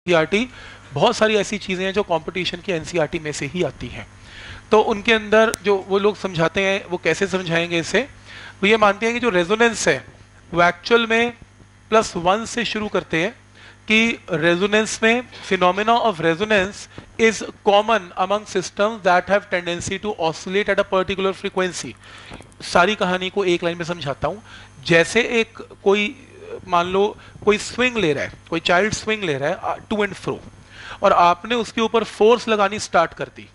NCERT बहुत सारी ऐसी चीज़ें हैं जो कंपटीशन की एनसीईआरटी में से ही आती हैं। तो उनके अंदर जो वो लोग समझाते हैं, वो कैसे समझाएँगे इसे? वो ये मानते हैं कि जो रेजोनेंस है, वो एक्चुअल में प्लस वन से शुरू करते हैं कि रेजोनेंस में phenomena of resonance is common among systems that have tendency to oscillate at a particular frequency सारी कहानी को एक लाइन में समझाता हूँ। जैसे एक कोई मान लो, कोई स्विंग ले रहा है, कोई चाइल्ड स्विंग ले रहा है टू एंड फ्रो और आपने उसके ऊपर फोर्स लगानी स्टार्ट कर दी.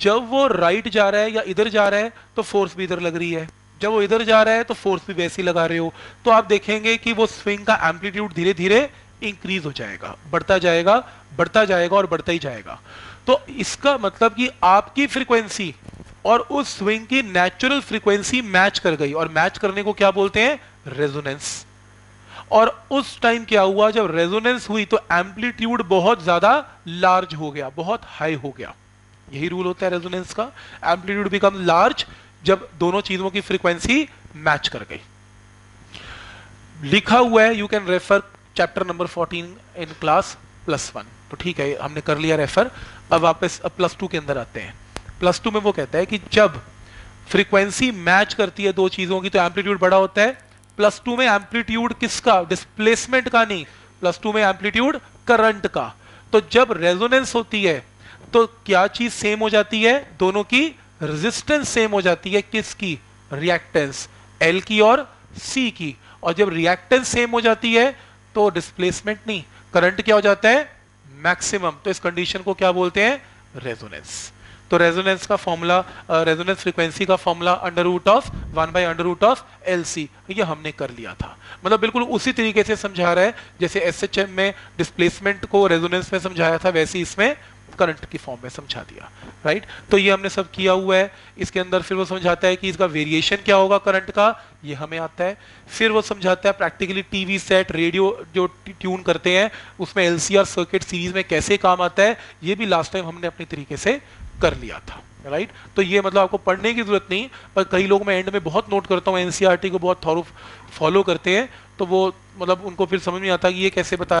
जब वो राइट जा रहा है या इधर जा रहा है तो फोर्स भी इधर लग रही है. जब वो इधर जा रहा है तो फोर्स भी वैसी लगा रहे हो. तो आप देखेंगे कि वो स्विंग का एम्पलीट्यूड धीरे धीरे इंक्रीज हो जाएगा. बढ़ता जाएगा बढ़ता जाएगा और बढ़ता ही जाएगा. तो इसका मतलब कि आपकी फ्रीक्वेंसी और उस स्विंग की नेचुरल फ्रीक्वेंसी मैच कर गई. और मैच करने को क्या बोलते हैं? रेजोनेंस और उस टाइम क्या हुआ, जब रेजोनेंस हुई तो एम्पलीट्यूड बहुत ज़्यादा लार्ज हो गया, बहुत हाई हो गया। यही रूल होता है रेजोनेंस का। एम्पलीट्यूड बिकम लार्ज जब दोनों चीज़ों की फ्रीक्वेंसी मैच कर गई। लिखा हुआ है you can refer chapter number 14 in class plus one तो ठीक है, हमने कर लिया रेफर अब वापस प्लस टू के अंदर आते हैं। प्लस टू में वो कहता है कि जब फ्रीक्वेंसी मैच करती है दो चीज़ों की तो एम्पलीट्यूड बड़ा होता है प्लस टू में एम्पलीट्यूड किसका? डिस्प्लेसमेंट का नहीं। प्लस टू में एम्पलीट्यूड करंट का। तो जब रेजोनेंस होती है तो क्या चीज़ सेम हो जाती है? दोनों की रेजिस्टेंस सेम हो जाती है। किसकी? रिएक्टेंस एल की और सी की। और जब रिएक्टेंस सेम हो जाती है तो डिस्प्लेसमेंट नहीं। करंट क्या हो जाता है? मैक्सिमम तो इस कंडीशन को क्या बोलते हैं? रेजोनेंस तो रेजोनेंस का फॉर्मूला रेजोनेंस फ्रीक्वेंसी का formula under root of one by under root of L C ये हमने कर लिया था। मतलब बिल्कुल उसी तरीके से समझा रहा है, जैसे एस में डिस्प्लेसमेंट को रेजोनेंस में समझाया था, वैसे इसमें करंट की फॉर्म में समझा दिया। राइट तो ये हमने सब किया हुआ है। इसके अंदर फिर वो समझाता है कि इसका वेरिएशन क्या होगा करंट का, ये हमें आता है। फिर वो समझाता है प्रैक्टिकली टीवी सेट रेडियो जो ट्यून करते हैं, उसमें एलसीआर सर्किट सीरीज़ में कैसे काम आता है, ये भी लास्ट टाइम हमने अपने तरीके से कर लिया था राइट right? तो ये मतलब आपको पढ़ने की ज़रूरत नहीं, पर कई लोग मैं एंड में बहुत नोट करता हूँ एनसीईआरटी को बहुत थॉरो फॉलो करते हैं तो वो मतलब उनको फिर समझ में आता है कि ये कैसे बता